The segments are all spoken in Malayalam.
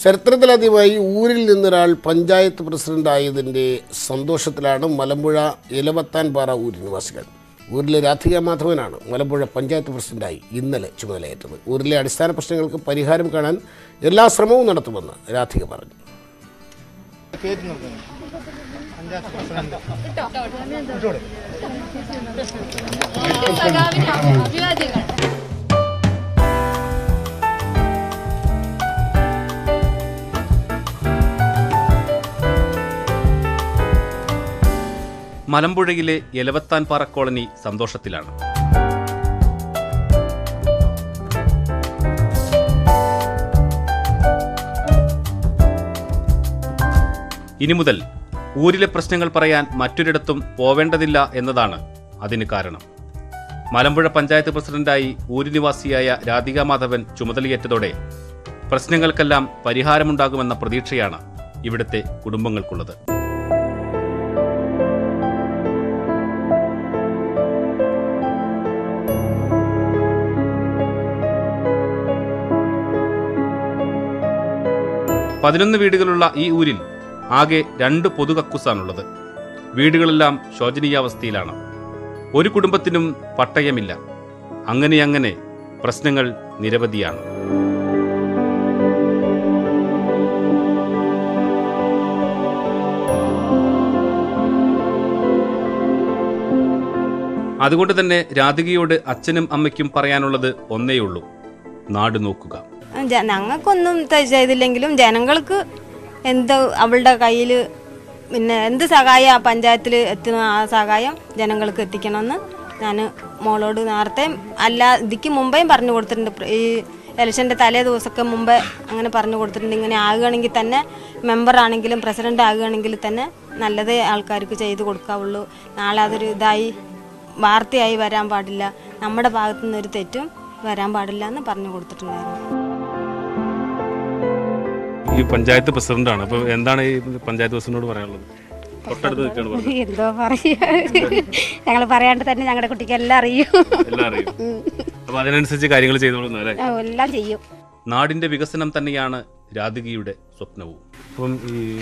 ചരിത്രത്തിലാദ്യമായി ഊരിൽ നിന്നൊരാൾ പഞ്ചായത്ത് പ്രസിഡന്റായതിന്റെ സന്തോഷത്തിലാണ് മലമ്പുഴ ഇലവത്താൻപാറ ഊരി നിവാസികൾ. ഊരിലെ രാധിക മാധവനാണ് മലമ്പുഴ പഞ്ചായത്ത് പ്രസിഡന്റായി ഇന്നലെ ചുമതലയേറ്റത്. ഊരിലെ അടിസ്ഥാന പ്രശ്നങ്ങൾക്ക് പരിഹാരം കാണാൻ എല്ലാ ശ്രമവും നടത്തുമെന്ന് രാധിക പറഞ്ഞു. അഭിവാദ്യങ്ങൾ. മലമ്പുഴയിലെ എലവത്താൻപാറ കോളനി സന്തോഷത്തിലാണ്. ഇനി മുതൽ ഊരിലെ പ്രശ്നങ്ങൾ പറയാൻ മറ്റൊരിടത്തും പോവേണ്ടതില്ല എന്നതാണ് അതിന് കാരണം. മലമ്പുഴ പഞ്ചായത്ത് പ്രസിഡന്റായി ഊരുനിവാസിയായ രാധിക മാധവൻ ചുമതലയേറ്റതോടെ പ്രശ്നങ്ങൾക്കെല്ലാം പരിഹാരമുണ്ടാകുമെന്ന പ്രതീക്ഷയാണ് ഇവിടുത്തെ കുടുംബങ്ങൾക്കുള്ളത്. പതിനൊന്ന് വീടുകളുള്ള ഈ ഊരിൽ ആകെ രണ്ട് പൊതു കക്കൂസാണുള്ളത്. വീടുകളെല്ലാം ശോചനീയാവസ്ഥയിലാണ്. ഒരു കുടുംബത്തിനും പട്ടയമില്ല. അങ്ങനെ അങ്ങനെ പ്രശ്നങ്ങൾ നിരവധിയാണ്. അതുകൊണ്ട് തന്നെ രാധികയോട് അച്ഛനും അമ്മയ്ക്കും പറയാനുള്ളത് ഒന്നേയുള്ളൂ. നാട് നോക്കുക. ഞങ്ങൾക്കൊന്നും ചെയ്തില്ലെങ്കിലും ജനങ്ങൾക്ക് എന്ത് അവളുടെ കയ്യിൽ പിന്നെ എന്ത് സഹായം ആ പഞ്ചായത്തിൽ എത്തുന്ന ആ സഹായം ജനങ്ങൾക്ക് എത്തിക്കണമെന്ന് ഞാൻ മോളോട് നേരത്തെ അല്ല ഇതിക്ക് മുമ്പേയും പറഞ്ഞു കൊടുത്തിട്ടുണ്ട്. ഈ ഇലക്ഷന്റെ തലേ ദിവസമൊക്കെ മുമ്പേ അങ്ങനെ പറഞ്ഞു കൊടുത്തിട്ടുണ്ട്. ഇങ്ങനെ ആകുകയാണെങ്കിൽ തന്നെ മെമ്പർ ആണെങ്കിലും പ്രസിഡന്റ് ആകുകയാണെങ്കിൽ തന്നെ നല്ലതേ ആൾക്കാർക്ക് ചെയ്ത് കൊടുക്കാവുള്ളൂ. നാളെ അതൊരു ഇതായി വാർത്തയായി വരാൻ പാടില്ല. നമ്മുടെ ഭാഗത്തുനിന്ന് ഒരു തെറ്റും വരാൻ പാടില്ല എന്ന് പറഞ്ഞു കൊടുത്തിട്ടുണ്ടായിരുന്നു. ഈ പഞ്ചായത്ത് പ്രസിഡന്റാണ്. അപ്പൊ എന്താണ് ഈ പഞ്ചായത്ത് പ്രസിഡന്റിനോട് പറയാനുള്ളത്. എന്തോ പറയാ. ഞങ്ങൾ പറയാണ്ട് തന്നെ ഞങ്ങളുടെ കുട്ടിക്ക് എല്ലാം അറിയും. എല്ലാം അറിയും. അപ്പൊ അതിനനുസരിച്ച് കാര്യങ്ങൾ ചെയ്തോളുന്നു അല്ലേ? എല്ലാം ചെയ്യും. നാടിന്റെ വികസനം തന്നെയാണ് രാധികയുടെ സ്വപ്നവും. അപ്പം ഈ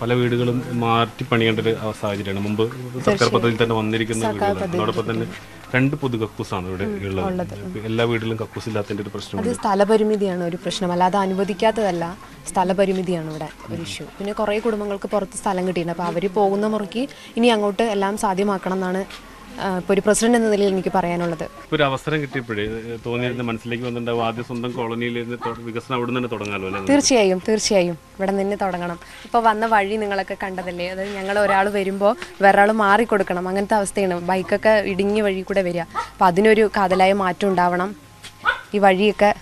പല വീടുകളും മാറ്റി പണിയേണ്ട ഒരു സാഹചര്യമാണ്. മുമ്പ് സർക്കാർ പദ്ധതിയിൽ തന്നെ വന്നിരിക്കുന്ന വീടുകളാണ്. അതോടൊപ്പം തന്നെ രണ്ട് പൊതു കക്കൂസാണ് ഇവിടെ ഉള്ളത്. എല്ലാ വീട്ടിലും കക്കൂസ് ഇല്ലാത്തതിന്റെ ഒരു പ്രശ്നം സ്ഥലപരിമിതിയാണ് ഒരു പ്രശ്നം. അല്ലാതെ അനുവദിക്കാത്തതല്ല. സ്ഥലപരിമിതിയാണ് ഇവിടെ ഒരു ഇഷ്യൂ പിന്നെ കുറേ കുടുംബങ്ങൾക്ക് പുറത്ത് സ്ഥലം കിട്ടിയിട്ടുണ്ട്. അപ്പോൾ അവർ പോകുന്ന മുറയ്ക്ക് ഇനി അങ്ങോട്ട് എല്ലാം സാധ്യമാക്കണം എന്നാണ് ഇപ്പോൾ ഒരു പ്രസിഡന്റ് എന്ന നിലയിൽ എനിക്ക് പറയാനുള്ളത്. ഒരു അവസരം കിട്ടിയപ്പോഴേ തോന്നിയിരുന്ന മനസ്സിലേക്ക് വന്നിട്ടുണ്ടാവും. ആദ്യം സ്വന്തം കോളനിയിൽ നിന്ന് വികസനം അവിടെ നിന്ന് തന്നെ തുടങ്ങാമല്ലോ അല്ലേ? തീർച്ചയായും തീർച്ചയായും. ഇവിടെ നിന്ന് തുടങ്ങണം. ഇപ്പോൾ വന്ന വഴി നിങ്ങളൊക്കെ കണ്ടതല്ലേ? അതായത് ഞങ്ങൾ ഒരാൾ വരുമ്പോൾ വേറൊരാൾ മാറിക്കൊടുക്കണം. അങ്ങനത്തെ അവസ്ഥയാണ്. ബൈക്കൊക്കെ ഇടുങ്ങിയ വഴി കൂടെ വരിക. അപ്പോൾ അതിനൊരു കാതലായ മാറ്റം ഉണ്ടാവണം. ഈ വഴിയൊക്കെ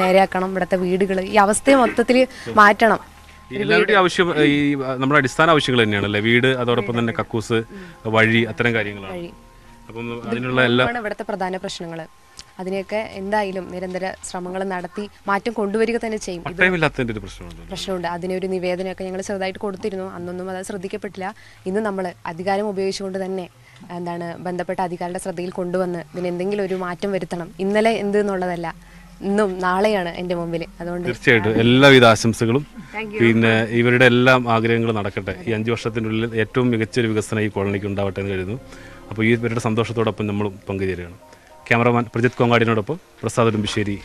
നേരെയാക്കണം ഇവിടുത്തെ വീടുകൾ ഈ അവസ്ഥയെ മൊത്തത്തിൽ മാറ്റണം. എല്ലാവരുടെയും ആവശ്യം ഈ നമ്മുടെ അടിസ്ഥാന ആവശ്യങ്ങൾ തന്നെയാണ് അല്ലെ വീട് അതോടൊപ്പം തന്നെ കക്കൂസ് വഴി അത്തരം കാര്യങ്ങളാണ്. അപ്പം അതിനുള്ള എല്ലാ ഇവിടുത്തെ പ്രധാന പ്രശ്നങ്ങൾ അതിനെയൊക്കെ എന്തായാലും നിരന്തര ശ്രമങ്ങൾ നടത്തി മാറ്റം കൊണ്ടുവരിക തന്നെ ചെയ്യും. പ്രശ്നമുണ്ട്. അതിനൊരു നിവേദനമൊക്കെ ഞങ്ങൾ ചെറുതായിട്ട് കൊടുത്തിരുന്നു. അന്നൊന്നും അത് ശ്രദ്ധിക്കപ്പെട്ടില്ല. ഇന്ന് നമ്മൾ അധികാരം ഉപയോഗിച്ചുകൊണ്ട് തന്നെ എന്താണ് ബന്ധപ്പെട്ട അധികാരിയുടെ ശ്രദ്ധയിൽ കൊണ്ടുവന്ന് ഇതിന് എന്തെങ്കിലും ഒരു മാറ്റം വരുത്തണം. ഇന്നലെ എന്ത് എന്നുള്ളതല്ല. ഇന്നും നാളെയാണ് എന്റെ മുമ്പിൽ. അതുകൊണ്ട് തീർച്ചയായിട്ടും. എല്ലാവിധ ആശംസകളും. പിന്നെ ഇവരുടെ എല്ലാം ആഗ്രഹങ്ങളും നടക്കട്ടെ. ഈ അഞ്ചു വർഷത്തിനുള്ളിൽ ഏറ്റവും മികച്ചൊരു വികസനം ഈ കോളനിക്ക് ഉണ്ടാവട്ടെ എന്ന് കരുതുന്നു. അപ്പോൾ ഈ ഇവരുടെ സന്തോഷത്തോടൊപ്പം നമ്മളും പങ്കുചേരുകയാണ്. ക്യാമറമാൻ പ്രജിത് കോങ്ങാടിനോടൊപ്പം പ്രസാദ് ഉടുമ്പിശ്ശേരി